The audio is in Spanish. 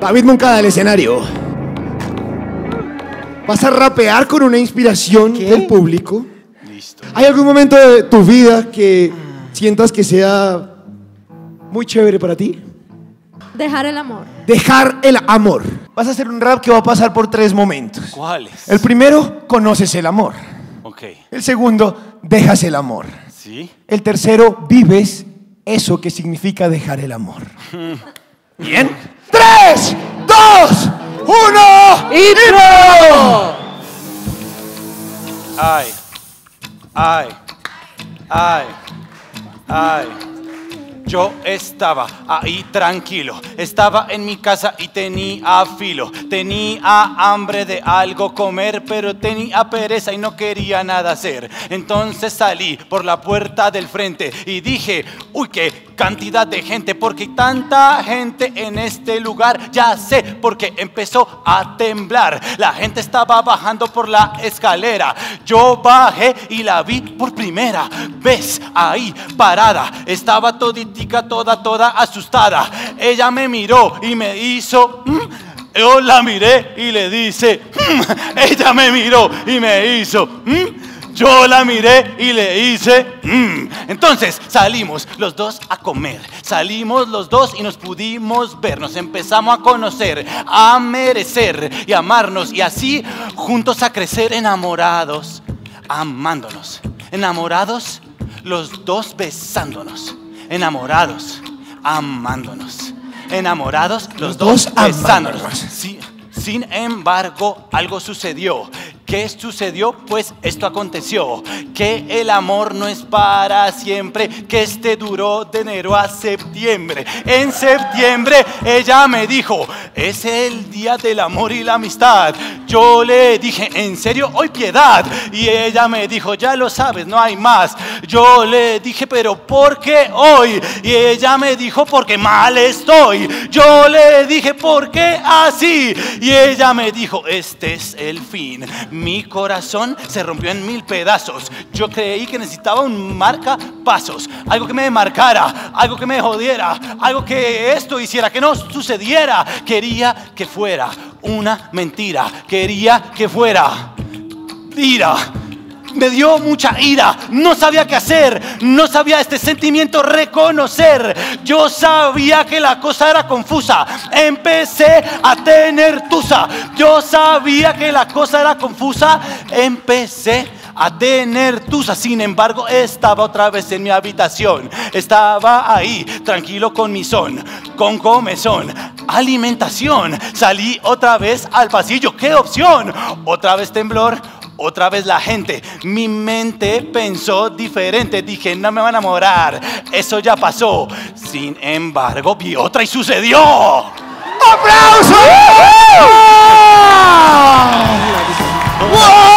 David Moncada del escenario. ¿Vas a rapear con una inspiración del público? Listo. ¿Hay algún momento de tu vida que sientas que sea muy chévere para ti? Dejar el amor. Dejar el amor. Vas a hacer un rap que va a pasar por tres momentos. ¿Cuáles? El primero, conoces el amor. Ok. El segundo, dejas el amor. ¿Sí? El tercero, vives eso que significa dejar el amor. Bien. Tres, dos, uno. ¡Intro! Ay, ay, ay, ay. Yo estaba ahí tranquilo, estaba en mi casa y tenía filo, tenía hambre de algo comer, pero tenía pereza y no quería nada hacer. Entonces salí por la puerta del frente y dije, uy, qué cantidad de gente, porque tanta gente en este lugar, ya sé, porque empezó a temblar. La gente estaba bajando por la escalera, yo bajé y la vi por primera vez ahí parada, estaba toditica, toda, toda asustada. Ella me miró y me hizo... "Mm". Yo la miré y le dice, "Mm". ella me miró y me hizo, "Mm". Yo la miré y le hice, "Mm". entonces salimos los dos a comer, salimos los dos y nos pudimos ver, nos empezamos a conocer, a merecer y amarnos y así juntos a crecer enamorados, amándonos, enamorados, los dos besándonos, enamorados, amándonos, enamorados, los, dos dos besándonos. Sí, sin embargo, algo sucedió. ¿Qué sucedió? Pues esto aconteció. Que el amor no es para siempre. Que este duró de enero a septiembre. En septiembre ella me dijo, es el día del amor y la amistad. Yo le dije, ¿en serio? Hoy piedad. Y ella me dijo, ya lo sabes, no hay más. Yo le dije, pero ¿por qué hoy? Y ella me dijo, porque mal estoy. Yo le dije, ¿por qué así? Y ella me dijo, este es el fin. Mi corazón se rompió en mil pedazos. Yo creí que necesitaba un marca pasos, algo que me marcara, algo que me jodiera, algo que esto hiciera, que no sucediera. Quería que fuera una mentira. Quería que fuera ira. Me dio mucha ira, no sabía qué hacer, no sabía este sentimiento reconocer. Yo sabía que la cosa era confusa, empecé a tener tusa. Yo sabía que la cosa era confusa, empecé a tener tusa. Sin embargo, estaba otra vez en mi habitación, estaba ahí, tranquilo con mi son, con comezón, alimentación. Salí otra vez al pasillo, ¿qué opción? Otra vez temblor. Otra vez la gente, mi mente pensó diferente, dije, no me van a morar, eso ya pasó. Sin embargo, vi otra y sucedió. ¡Aplausos! ¡Wow!